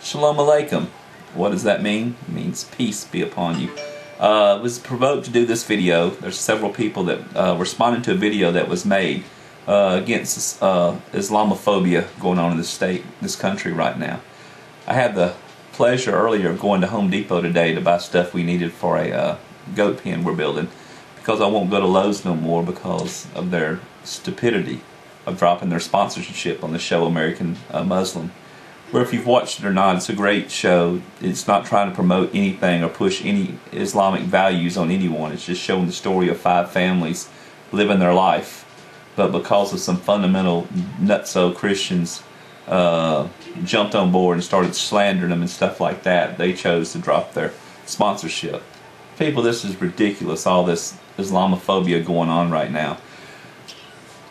Shalom Aleichem. What does that mean? It means peace be upon you. Uh, was provoked to do this video. There's several people that uh, responded to a video that was made uh, against uh, Islamophobia going on in this state, this country right now. I had the pleasure earlier of going to Home Depot today to buy stuff we needed for a uh, goat pen we're building because I won't go to Lowe's no more because of their stupidity of dropping their sponsorship on the show American uh, Muslim. Where if you've watched it or not, it's a great show. It's not trying to promote anything or push any Islamic values on anyone. It's just showing the story of five families living their life. But because of some fundamental nutso Christians uh, jumped on board and started slandering them and stuff like that, they chose to drop their sponsorship. People, this is ridiculous, all this Islamophobia going on right now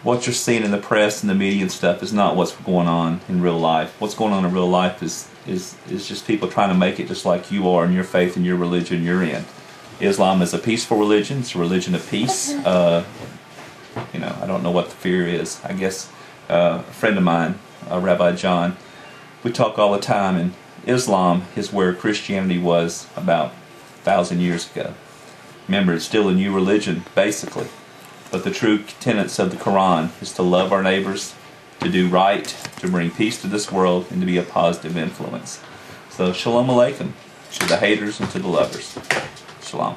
what you're seeing in the press and the media and stuff is not what's going on in real life. What's going on in real life is is is just people trying to make it just like you are in your faith and your religion you're in. Islam is a peaceful religion. It's a religion of peace. Uh, you know, I don't know what the fear is. I guess uh, a friend of mine, uh, Rabbi John, we talk all the time, and Islam is where Christianity was about a thousand years ago. Remember, it's still a new religion, basically. But the true tenets of the Quran is to love our neighbors, to do right, to bring peace to this world, and to be a positive influence. So, Shalom Aleichem to the haters and to the lovers. Shalom.